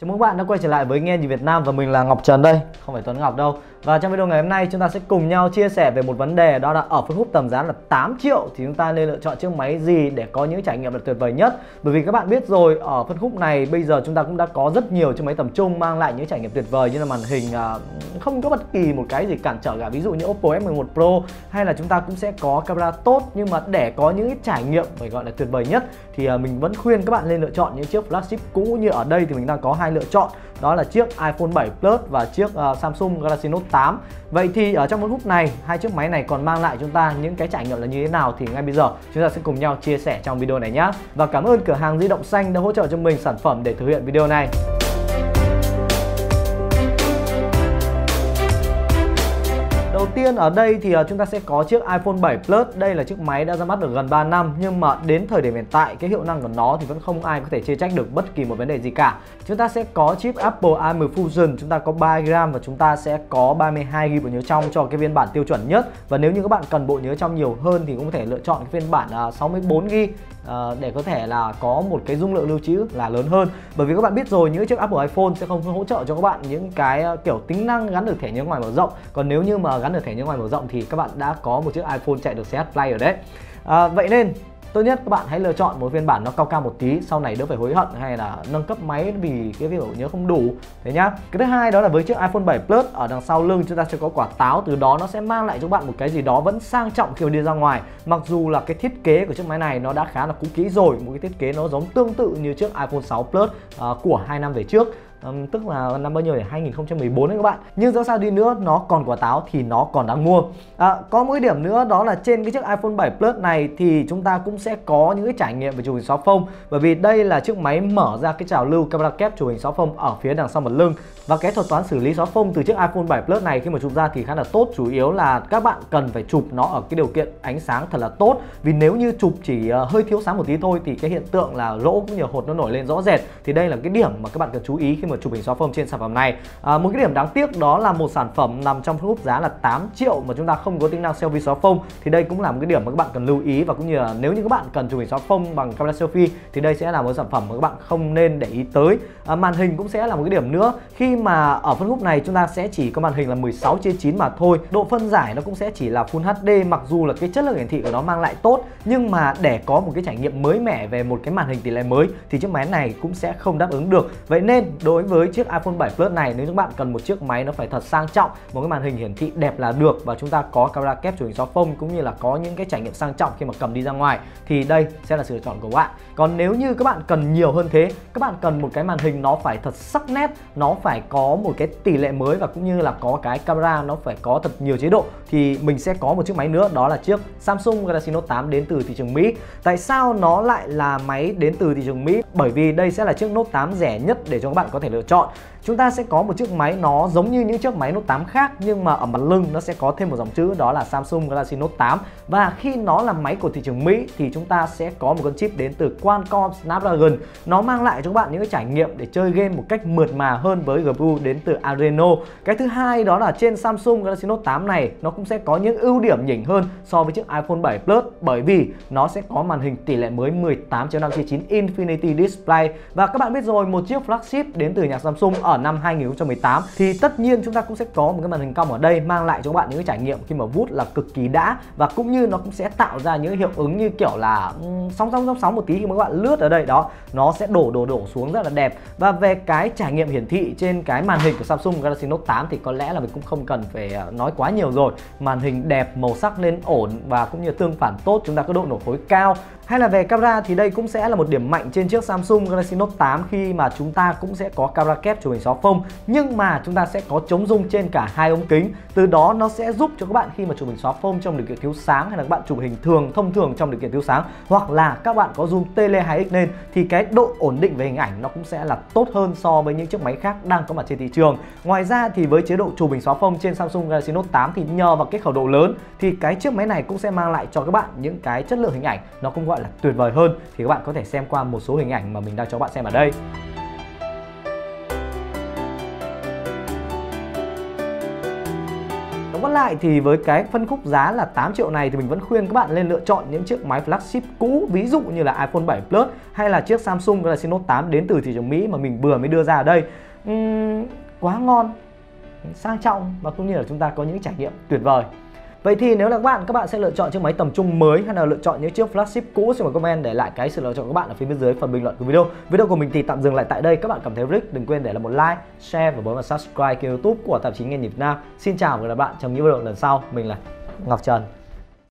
Chào mừng các bạn đã quay trở lại với Nghe Nhìn Việt Nam và mình là Ngọc Trần đây, không phải Tuấn Ngọc đâu. Và trong video ngày hôm nay chúng ta sẽ cùng nhau chia sẻ về một vấn đề đó là ở phân khúc tầm giá là 8 triệu thì chúng ta nên lựa chọn chiếc máy gì để có những trải nghiệm là tuyệt vời nhất. Bởi vì các bạn biết rồi ở phân khúc này bây giờ chúng ta cũng đã có rất nhiều chiếc máy tầm trung mang lại những trải nghiệm tuyệt vời như là màn hình à, không có bất kỳ một cái gì cản trở cả. Ví dụ như Oppo F11 Pro hay là chúng ta cũng sẽ có camera tốt nhưng mà để có những trải nghiệm phải gọi là tuyệt vời nhất thì à, mình vẫn khuyên các bạn nên lựa chọn những chiếc flagship cũ như ở đây thì mình đang có hai lựa chọn đó là chiếc iPhone 7 Plus và chiếc uh, Samsung Galaxy Note 8 Vậy thì ở trong một lúc này hai chiếc máy này còn mang lại chúng ta những cái trải nghiệm là như thế nào thì ngay bây giờ chúng ta sẽ cùng nhau chia sẻ trong video này nhé Và cảm ơn cửa hàng di động xanh đã hỗ trợ cho mình sản phẩm để thực hiện video này. Đầu tiên ở đây thì ờ, chúng ta sẽ có chiếc iPhone 7 Plus. Đây là chiếc máy đã ra mắt được gần 3 năm, Nhưng mà đến thời điểm hiện tại, cái hiệu năng của nó thì vẫn không ai có thể chê trách được bất kỳ một vấn đề gì cả. Chúng ta sẽ có chip Apple A10 Fusion. Chúng ta có 3GB và chúng ta sẽ có 32GB bộ nhớ trong cho cái phiên bản tiêu chuẩn nhất. Và nếu như các bạn cần bộ nhớ trong nhiều hơn thì cũng có thể lựa chọn cái phiên bản ờ, 64GB ờ, để có thể là có một cái dung lượng lưu trữ là lớn hơn. Bởi vì các bạn biết rồi, những chiếc Apple iPhone sẽ không hỗ trợ cho các bạn những cái kiểu, tính năng gắn được thẻ nhớ ngoài mở rộng. Còn nếu như mà gắn được thẻ nhớ ngoài mở rộng thì các bạn đã có một chiếc iPhone chạy được CH Play ở đấy. À, vậy nên tốt nhất các bạn hãy lựa chọn một phiên bản nó cao cao một tí sau này đỡ phải hối hận hay là nâng cấp máy vì cái việc nhớ không đủ thế nhá. Cái thứ hai đó là với chiếc iPhone 7 Plus ở đằng sau lưng chúng ta sẽ có quả táo từ đó nó sẽ mang lại cho bạn một cái gì đó vẫn sang trọng khi mà đi ra ngoài. Mặc dù là cái thiết kế của chiếc máy này nó đã khá là cũ kỹ rồi một cái thiết kế nó giống tương tự như chiếc iPhone 6 Plus uh, của hai năm về trước um, tức là năm bao nhiêu nhỉ? 2014 đấy các bạn. Nhưng dẫu sao đi nữa nó còn quả táo thì nó còn đáng mua. À, có một cái điểm nữa đó là trên cái chiếc iPhone 7 Plus này thì chúng ta cũng sẽ có những cái trải nghiệm về chụp hình xóa phông. Bởi vì đây là chiếc máy mở ra cái trào lưu camera kép chụp hình xóa phông ở phía đằng sau mặt lưng. Và cái thuật toán xử lý xóa phông từ chiếc iPhone 7 Plus này khi mà chụp ra thì khá là tốt. Chủ yếu là các bạn cần phải chụp nó ở cái điều kiện ánh sáng thật là tốt. Vì nếu như chụp chỉ ờ, hơi thiếu sáng một tí thôi thì cái hiện tượng là lỗ cũng như hột nó nổi lên rõ rệt. Thì đây là cái điểm mà các bạn cần chú ý khi mà chụp hình xóa phông trên sản phẩm này. À, một cái điểm đáng tiếc đó là một sản phẩm nằm trong phân khúc giá là 8 triệu mà chúng ta không có tính năng selfie xóa phông. Thì đây cũng là một cái điểm mà các bạn cần lưu ý và cũng như là nếu như các bạn cần chụp hình xóa phông bằng camera selfie thì đây sẽ là một sản phẩm mà các bạn không nên để ý tới. À, màn hình cũng sẽ là một cái điểm nữa. Khi mà ở phân khúc này chúng ta sẽ chỉ có màn hình là 16 trên 9 mà thôi. Độ phân giải nó cũng sẽ chỉ là Full HD mặc dù là cái chất lượng hiển thị của nó mang lại tốt nhưng mà để có một cái trải nghiệm mới mẻ về một cái màn hình tỷ lệ mới thì chiếc máy này cũng sẽ không đáp ứng được. Vậy nên đối với chiếc iPhone 7 Plus này, nếu các bạn cần một chiếc máy nó phải thật sang trọng, một cái màn hình hiển thị đẹp là được và chúng ta có camera kép chụp hình xóa phông cũng như là có những cái trải nghiệm sang trọng khi mà cầm đi ra ngoài, thì đây sẽ là sự lựa chọn của bạn. Còn nếu như các bạn cần nhiều hơn thế, các bạn cần một cái màn hình nó phải thật sắc nét, nó phải có một cái tỷ lệ mới và cũng như là có cái camera nó phải có thật nhiều chế độ, thì mình sẽ có một chiếc máy nữa, đó là chiếc Samsung Galaxy Note 8 đến từ thị trường Mỹ. Tại sao nó lại là máy đến từ thị trường Mỹ? Bởi vì đây sẽ là chiếc Note 8 rẻ nhất để cho các bạn có thể lựa chọn. Chúng ta sẽ có một chiếc máy nó giống như những chiếc máy Note 8 khác, nhưng mà ở mặt lưng nó sẽ có thêm một dòng chữ, đó là Samsung Galaxy Note 8 và khi nó là máy của thị trường Mỹ thì chúng ta sẽ có một con chip đến từ Qualcomm Snapdragon. Nó mang lại cho các bạn những cái trải nghiệm để chơi game một cách mượt mà hơn với GPU đến từ Adreno. Cái thứ hai đó là trên Samsung Galaxy Note 8 này, nó cũng sẽ có những ưu điểm nhỉnh hơn so với chiếc iPhone 7 Plus, bởi vì nó sẽ có màn hình tỷ lệ mới 18.5 Infinity Display. Và các bạn biết rồi, một chiếc flagship đến từ từ nhà Samsung ở năm 2018 thì tất nhiên chúng ta cũng sẽ có một cái màn hình cong ở đây mang lại cho các bạn những cái trải nghiệm khi mà vút là cực kỳ đã. Và cũng như nó cũng sẽ tạo ra những hiệu ứng như kiểu là sóng sóng sóng sóng một tí khi mà các bạn lướt ở đây. Đó, nó sẽ đổ đổ đổ xuống rất là đẹp. Và về cái trải nghiệm hiển thị trên cái màn hình của Samsung Galaxy Note 8 thì có lẽ là mình cũng không cần phải ờ, nói quá nhiều rồi. Màn hình đẹp, màu sắc lên ổn và cũng như tương phản tốt, chúng ta có độ nổ khối cao. Hay là về camera thì đây cũng sẽ là một điểm mạnh trên chiếc Samsung Galaxy Note 8 khi mà chúng ta cũng sẽ có camera kép chụp hình xóa phông, nhưng mà chúng ta sẽ có chống rung trên cả hai ống kính. Từ đó nó sẽ giúp cho các bạn khi mà chụp hình xóa phông trong điều kiện thiếu sáng hay là các bạn chụp hình thường, thông thường trong điều kiện thiếu sáng, hoặc là các bạn có zoom tele 2x lên, thì cái độ ổn định về hình ảnh nó cũng sẽ là tốt hơn so với những chiếc máy khác đang có mặt trên thị trường. Ngoài ra thì với chế độ chụp hình xóa phông trên Samsung Galaxy Note 8 thì nhờ vào cái khẩu độ lớn, thì cái chiếc máy này cũng sẽ mang lại cho các bạn những cái chất lượng hình ảnh nó cũng gọi là tuyệt vời hơn, thì các bạn có thể xem qua một số hình ảnh mà mình đang cho bạn xem ở đây vẫn lại thì với cái phân khúc giá là 8 triệu này thì mình vẫn khuyên các bạn nên lựa chọn những chiếc máy flagship cũ ví dụ như là iPhone 7 Plus hay là chiếc Samsung Galaxy Note 8 đến từ thị trường Mỹ mà mình vừa mới đưa ra ở đây. Uhm, quá ngon, sang trọng và cũng như là chúng ta có những trải nghiệm tuyệt vời. Vậy thì nếu là các bạn, các bạn sẽ lựa chọn chiếc máy tầm trung mới hay là lựa chọn những chiếc flagship cũ xin mời comment để lại cái sự lựa chọn của các bạn ở phía bên dưới phần bình luận của video. Video của mình thì tạm dừng lại tại đây. Các bạn cảm thấy thích đừng quên để lại một like, share và bấm vào subscribe kênh YouTube của tạp chí nghe nhịp Việt Nam. Xin chào và hẹn gặp lại bạn trong những video lần sau. Mình là Ngọc Trần.